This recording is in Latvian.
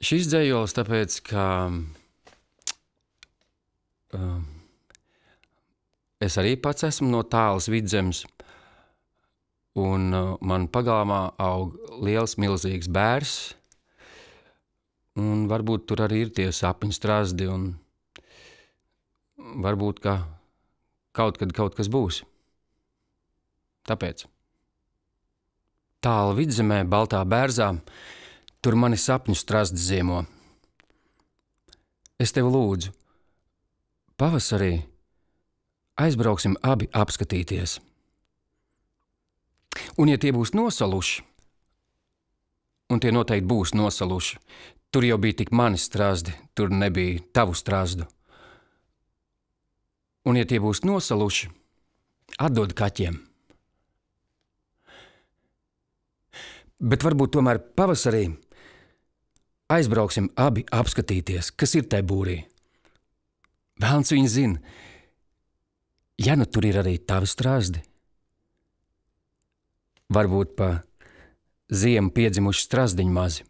Šis dzējols, tāpēc, ka uh, es arī pats esmu no tālas vidzemes, un uh, man pagalmā aug liels, milzīgs bērs, un varbūt tur arī ir tie sapņu strāzdi, un varbūt, ka kaut kad kaut kas būs. Tāpēc. Tālu vidzemē, baltā bērzā, tur mani sapņu strāzdi ziemo. Es tevi lūdzu, pavasarī aizbrauksim abi apskatīties. Un, ja tie būs nosaluši, un tie noteikti būs nosaluši, tur jau bija tik mani strāzdi, tur nebija tavu strāzdu. Un, ja tie būs nosaluši, atdod kaķiem. Bet varbūt tomēr pavasarī aizbrauksim abi apskatīties, kas ir tajā būrī. Vēlams viņa zina, ja nu tur ir arī tavi strāzdi. Varbūt pa ziemu piedzimuši strāzdiņu mazi.